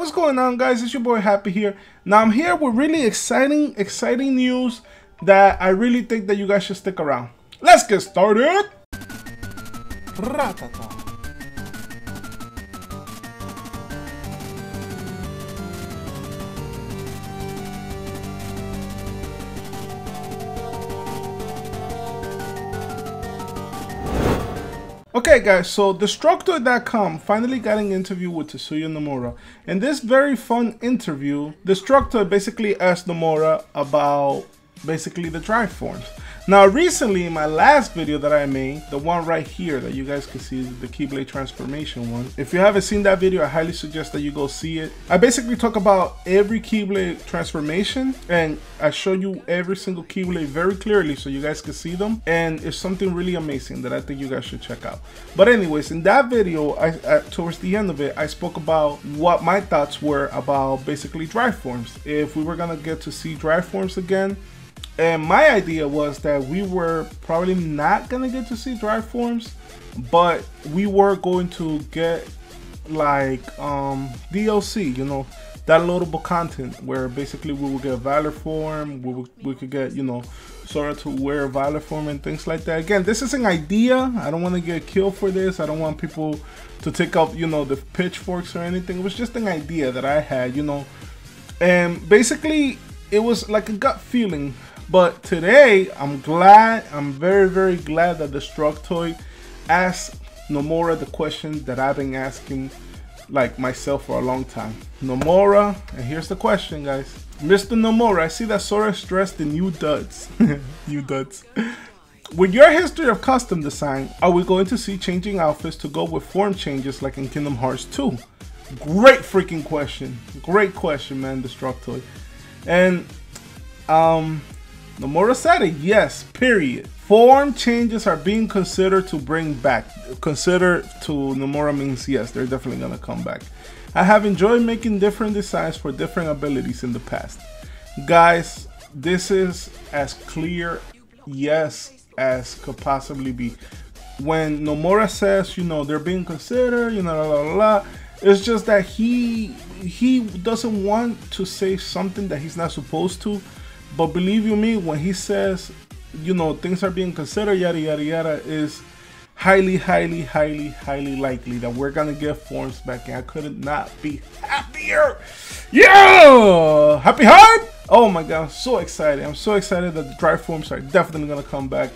what's going on guys? It's your boy Happy here. Now I'm here with really exciting, exciting news that I really think that you guys should stick around. Let's get started! Rattata. Okay guys, so Destructoid.com finally got an interview with Tetsuya Nomura. In this very fun interview, Destructoid basically asked Nomura about basically the drive forms. Now recently in my last video that I made, the one right here that you guys can see, the Keyblade transformation one. If you haven't seen that video, I highly suggest that you go see it. I basically talk about every Keyblade transformation and I show you every single Keyblade very clearly so you guys can see them. And it's something really amazing that I think you guys should check out. But anyways, in that video, I, I towards the end of it, I spoke about what my thoughts were about basically drive forms. If we were gonna get to see drive forms again, and my idea was that we were probably not gonna get to see drive forms, but we were going to get like um, DLC, you know, downloadable content where basically we would get Valor form, we, would, we could get, you know, Sora to wear Valor form and things like that. Again, this is an idea. I don't want to get killed for this. I don't want people to take up, you know, the pitchforks or anything. It was just an idea that I had, you know, and basically it was like a gut feeling but today, I'm glad, I'm very, very glad that Destructoid asked Nomura the question that I've been asking like myself for a long time. Nomura, and here's the question, guys. Mr. Nomura, I see that Sora stressed in new duds. new duds. With your history of custom design, are we going to see changing outfits to go with form changes like in Kingdom Hearts 2? Great freaking question. Great question, man, Destructoid. And um Nomura said it, yes, period. Form changes are being considered to bring back. Consider to Nomura means yes, they're definitely gonna come back. I have enjoyed making different designs for different abilities in the past. Guys, this is as clear yes as could possibly be. When Nomura says, you know, they're being considered, you know, la la la, it's just that he he doesn't want to say something that he's not supposed to but believe you me, when he says, you know, things are being considered, yada, yada, yada, is highly, highly, highly, highly likely that we're going to get forms back. And I could not be happier. Yeah! Happy heart! Oh my god, I'm so excited. I'm so excited that the drive forms are definitely going to come back.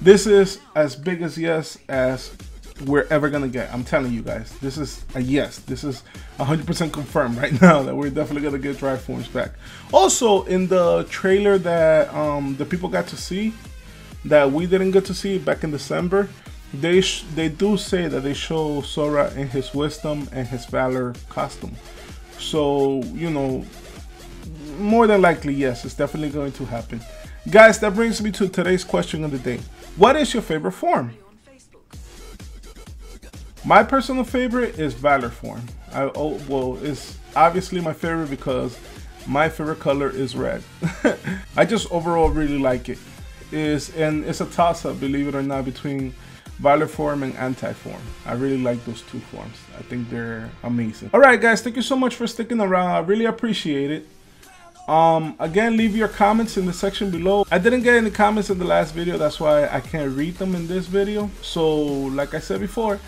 This is as big as yes as we're ever gonna get. I'm telling you guys, this is a yes. This is 100% confirmed right now that we're definitely gonna get drive forms back. Also, in the trailer that um, the people got to see, that we didn't get to see back in December, they they do say that they show Sora in his wisdom and his valor costume. So you know, more than likely, yes, it's definitely going to happen. Guys, that brings me to today's question of the day. What is your favorite form? My personal favorite is Valor Form. I oh well, it's obviously my favorite because my favorite color is red. I just overall really like it. Is and it's a toss up, believe it or not, between Valor Form and Anti Form. I really like those two forms. I think they're amazing. All right, guys, thank you so much for sticking around. I really appreciate it. Um, again, leave your comments in the section below. I didn't get any comments in the last video, that's why I can't read them in this video. So, like I said before,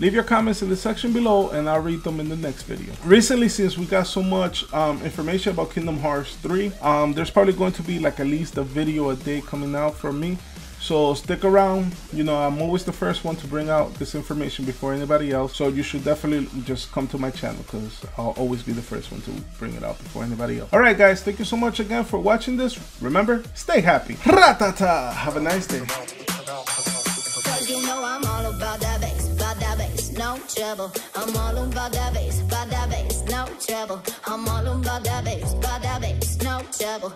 Leave your comments in the section below and I'll read them in the next video. Recently, since we got so much um, information about Kingdom Hearts 3, um, there's probably going to be like at least a video a day coming out from me. So stick around. You know, I'm always the first one to bring out this information before anybody else. So you should definitely just come to my channel because I'll always be the first one to bring it out before anybody else. All right, guys. Thank you so much again for watching this. Remember, stay happy. Rattata. Have a nice day. Trouble. I'm all about that bass, about that bass, no trouble. I'm all about that bass, about that bass, no trouble.